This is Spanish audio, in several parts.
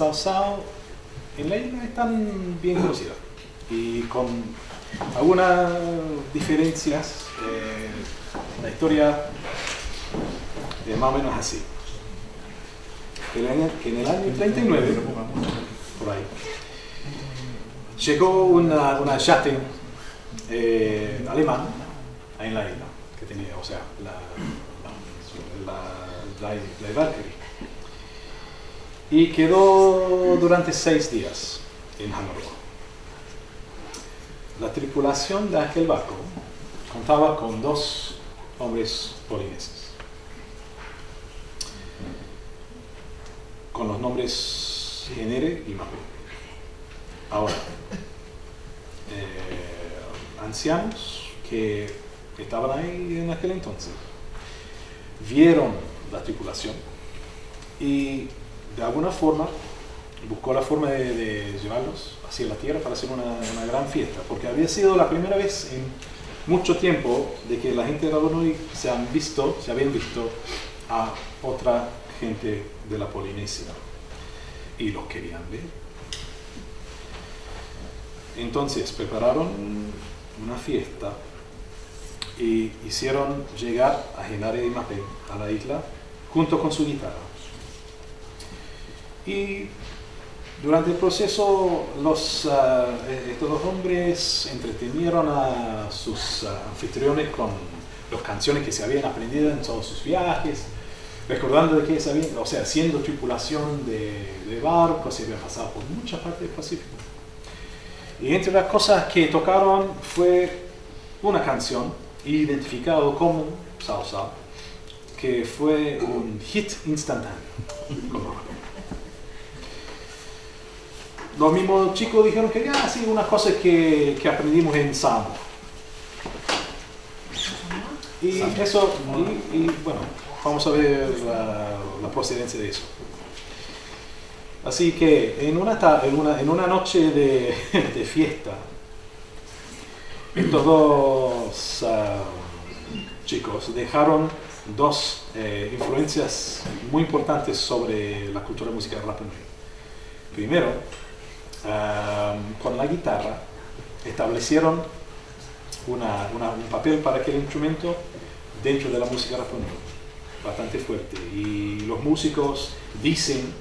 Sao Sao en la isla están bien conocidas y con algunas diferencias. eh, la historia es más o menos así. El en el año 39, por ahí, llegó una, una yate eh, alemán en la isla, que tenía, o sea, la, la, la, la. Y quedó durante seis días en Hamburgo. La tripulación de aquel barco contaba con dos hombres polineses, con los nombres Genere y Mape. Ahora, eh, ancianos que estaban ahí en aquel entonces vieron la tripulación y de alguna forma buscó la forma de, de llevarlos hacia la tierra para hacer una, gran fiesta, porque había sido la primera vez en mucho tiempo de que la gente de Rapa se han visto, se habían visto a otra gente de la Polinesia y los querían ver. Entonces prepararon una fiesta y hicieron llegar a Genare y Mape a la isla junto con su guitarra. Y durante el proceso, los, uh, estos dos hombres entretenieron a sus uh, anfitriones con las canciones que se habían aprendido en todos sus viajes, recordando de que se habían, o sea, siendo tripulación de, de barcos, se habían pasado por muchas partes del Pacífico. Y entre las cosas que tocaron fue una canción identificado como Sao Sao, que fue un hit instantáneo. Los mismos chicos dijeron que ya, sí, unas cosas que, que aprendimos en Samo. Y eso, y, y, bueno, vamos a ver la, la, procedencia de eso. Así que en una, en una, en una noche de, de fiesta, estos dos uh, chicos dejaron dos eh, influencias muy importantes sobre la cultura musical Nui. Primero, uh, con la guitarra establecieron un papel para aquel instrumento dentro de la música Nui, bastante fuerte. Y los músicos dicen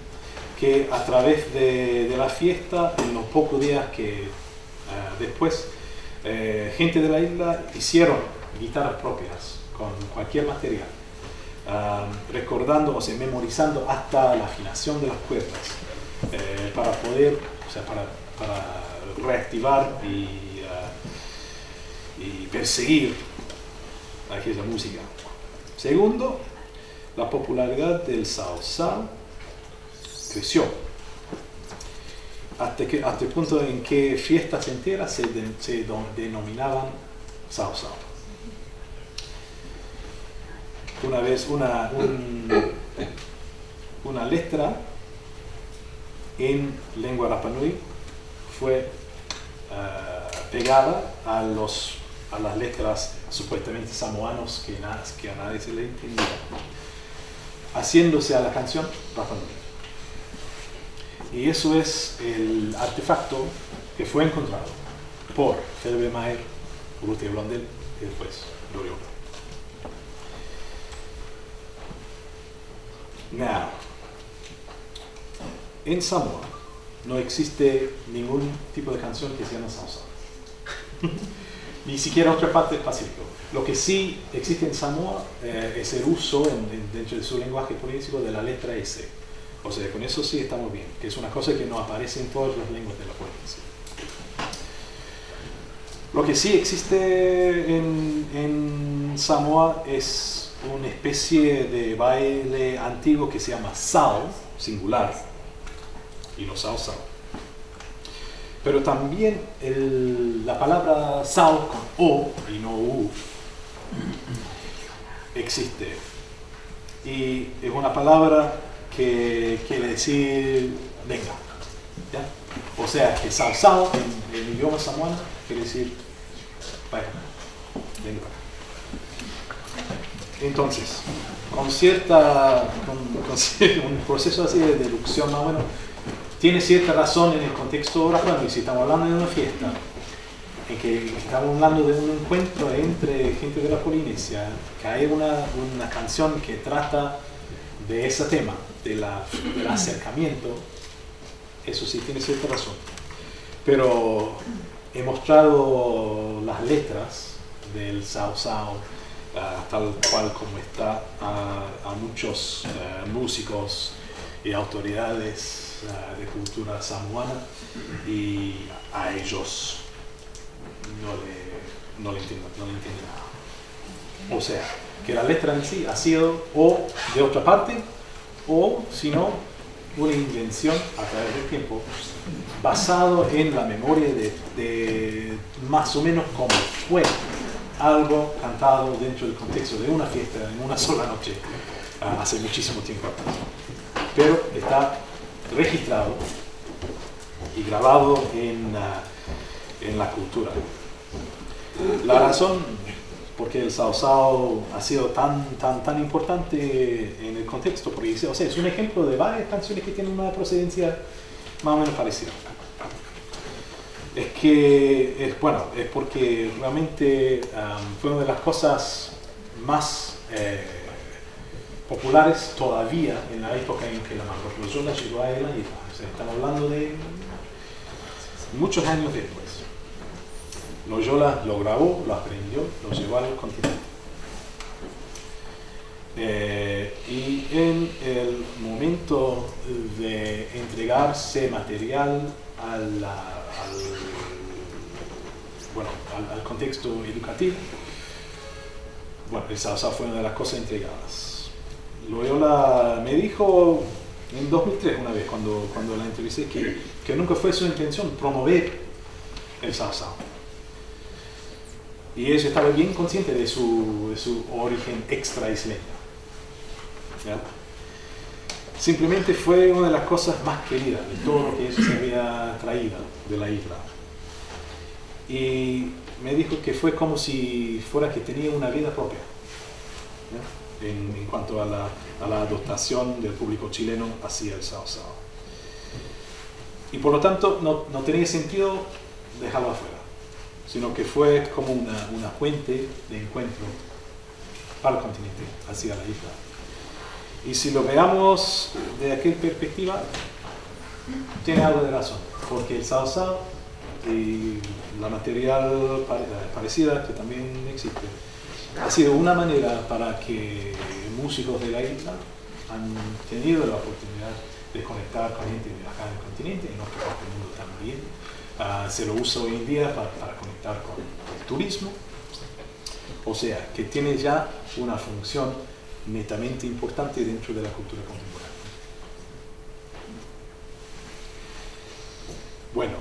que a través de, la fiesta, en los pocos días que uh, después, eh, gente de la isla hicieron guitarras propias con cualquier material, um, recordando, o sea, memorizando hasta la afinación de las cuerdas eh, para poder, o sea, para, reactivar y, uh, y perseguir aquella música. Segundo, la popularidad del Sao creció hasta, hasta el punto en que fiestas enteras se, de, se denominaban. Una vez una, un, una letra en lengua Rapanui fue uh, pegada a, los, a las letras supuestamente samoanos que, a nadie se le entendía, haciéndose a la canción Rapanui. Y eso es el artefacto que fue encontrado por Felipe Mayer, Urrutia Blondel y después Dorio. Now, en Samoa no existe ningún tipo de canción que se llama salsa. Ni siquiera otra parte del Pacífico. Lo que sí existe en Samoa eh, es el uso en, en, dentro de su lenguaje político de la letra S. O sea, con eso sí estamos bien, que es una cosa que no aparece en todas las lenguas de la Polinesia. Lo que sí existe en, en, Samoa es una especie de baile antiguo que se llama sao, singular, y no sao sao. Pero también la palabra sao con o y no u existe. Y es una palabra que quiere decir venga. O sea, que sao sao en, el idioma samoano quiere decir vaya, venga. Entonces, con cierta, con, con un proceso así de deducción más o menos, tiene cierta razón en el contexto oral y si estamos hablando de una fiesta, en que estamos hablando de un encuentro entre gente de la Polinesia, que hay una, una canción que trata de ese tema, de la, del acercamiento, eso sí tiene cierta razón. Pero he mostrado las letras del Sao Sao, uh, tal cual como está, a, a muchos uh, músicos y autoridades de cultura samoana y a ellos no le, no le, entienden, no le entienden nada. O sea, que la letra en sí ha sido o de otra parte o, si no, una invención a través del tiempo basado en la memoria de, de más o menos como fue algo cantado dentro del contexto de una fiesta en una sola noche uh, hace muchísimo tiempo atrás. Pero está registrado y grabado en, uh, en la cultura. La razón por qué el Sao Sao ha sido tan, tan, tan importante en el contexto, porque o sea, es un ejemplo de varias canciones que tienen una procedencia más o menos parecida. Es que, es, bueno, es porque realmente um, fue una de las cosas más eh, populares todavía en la época en que la macroexplosión llegó a la isla. O sea, estamos hablando de muchos años después. Loyola lo grabó, lo aprendió, lo llevó al continente. Eh, y en el momento de entregarse material al, bueno, al, contexto educativo, bueno, esa, esa, fue una de las cosas entregadas. Loyola me dijo en 2003 una vez, cuando, cuando la entrevisté, que, que nunca fue su intención promover el Sao y ella estaba bien consciente de su, de su origen extra isleño. Simplemente fue una de las cosas más queridas de todo lo que ella se había traído de la isla. Y me dijo que fue como si fuera que tenía una vida propia. En, en, cuanto a la, a la, adoptación del público chileno hacia el Sao Sao. Y por lo tanto no, no tenía sentido dejarlo afuera sino que fue como una, una fuente de encuentro para el continente, hacia la isla. Y si lo veamos de aquella perspectiva, tiene algo de razón, porque el salsa y la material parecida que también existe, ha sido una manera para que músicos de la isla han tenido la oportunidad de conectar con gente de acá en el continente, en otro parte del mundo también, Uh, se lo usa hoy en día para, conectar con el turismo. O sea, que tiene ya una función netamente importante dentro de la cultura contemporánea. Bueno,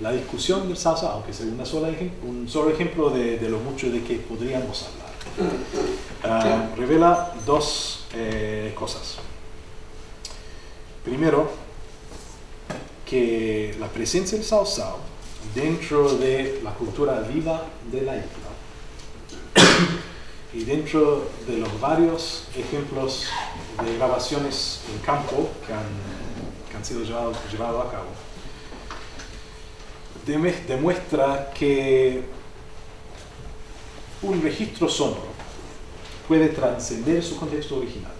la discusión del salsa, aunque sea una sola un solo ejemplo de, lo mucho de que podríamos hablar, uh, revela dos eh, cosas. Primero, que la presencia del Sao Sao dentro de la cultura viva de la isla y dentro de los varios ejemplos de grabaciones en campo que han, que han sido llevados llevado a cabo, demuestra que un registro sonoro puede trascender su contexto original.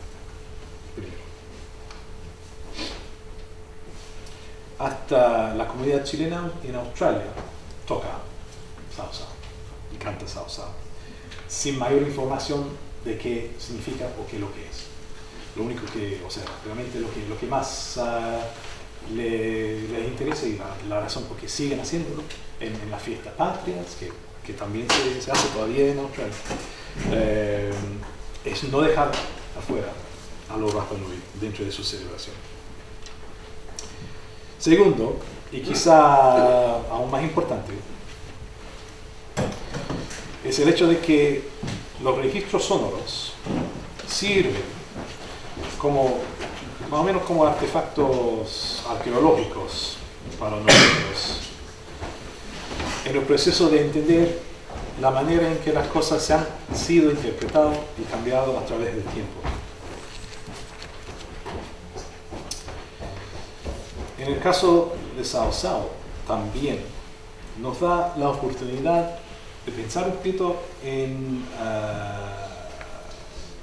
hasta la comunidad chilena en Australia toca salsa y canta salsa sin mayor información de qué significa o qué es lo que es. Lo único que, o sea, realmente lo que, lo que más uh, le, les interesa y la, la, razón por qué siguen haciéndolo en, en las fiestas patrias, que, que también se, hace todavía en Australia, eh, es no dejar afuera a los Rapa Nui dentro de su celebración. Segundo, y quizá aún más importante, es el hecho de que los registros sonoros sirven como, más o menos como artefactos arqueológicos para nosotros en el proceso de entender la manera en que las cosas se han sido interpretadas y cambiado a través del tiempo. En el caso de Sao Sao, también nos da la oportunidad de pensar un poquito en ah,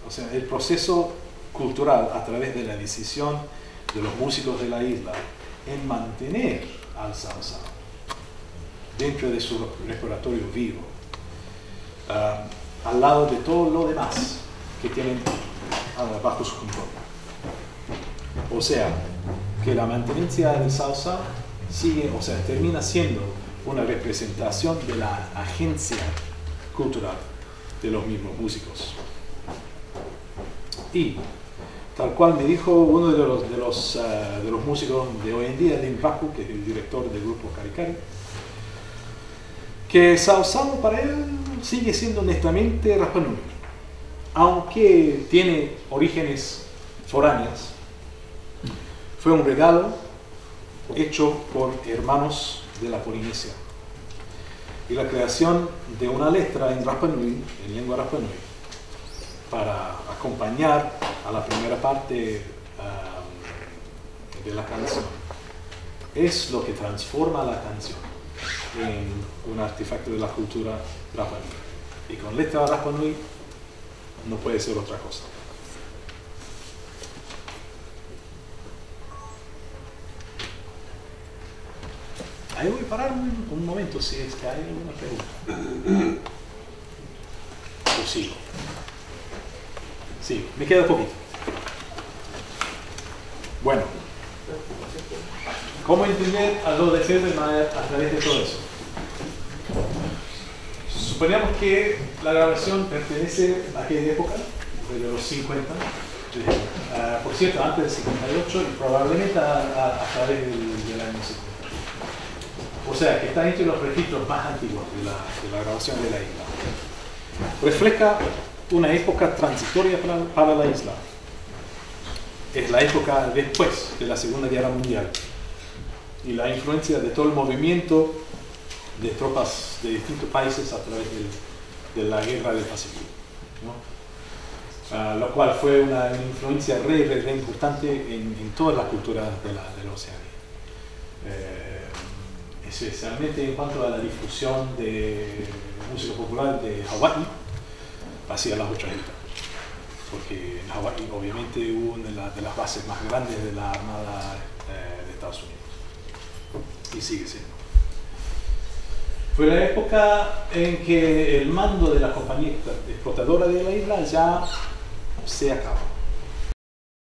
o sea, el proceso cultural a través de la decisión de los músicos de la isla en mantener al Sao Sao dentro de su repertorio vivo, ah, al lado de todo lo demás que tienen ah, bajo su control. O sea, que la mantenencia del salsa sigue, o sea, termina siendo una representación de la agencia cultural de los mismos músicos. Y tal cual me dijo uno de los, de los, ah, de los músicos de hoy en día, Lin Baku, que es el director del grupo Karikari, que Sao para él sigue siendo honestamente Rapa Nui, aunque tiene orígenes foráneas. Fue un regalo hecho por hermanos de la Polinesia y la creación de una letra en Rapa Nui, en lengua Rapa Nui, para acompañar a la primera parte um, de la canción. Es lo que transforma la canción en un artefacto de la cultura Rapa Nui. Y con letra Rapa Nui no puede ser otra cosa. Ahí voy a parar un, momento si es que hay alguna pregunta. Yo sigo. Sí, me queda poquito. Bueno, ¿cómo entender a los de Felbermayr a través de todo eso? Suponemos que la grabación pertenece a aquella época, de los 50, ah, por cierto, antes del 58 y probablemente a, través del, año 50. O sea, que está entre los registros más antiguos de la, de la grabación de la isla. Refleja una época transitoria para, para la isla. Es la época después de la Segunda Guerra Mundial y la influencia de todo el movimiento de tropas de distintos países a través del- de la Guerra del Pacífico. ¿no? Ah, lo cual fue una, influencia re, importante en, todas las culturas de la, de la Oceanía. Eh, especialmente en cuanto a la difusión de música popular de Hawái hacia las otras islas. Porque en Hawái obviamente hubo una de las bases más grandes de la Armada eh, de Estados Unidos. Y sigue siendo. Fue la época en que el mando de la compañía explotadora de la isla ya se acaba.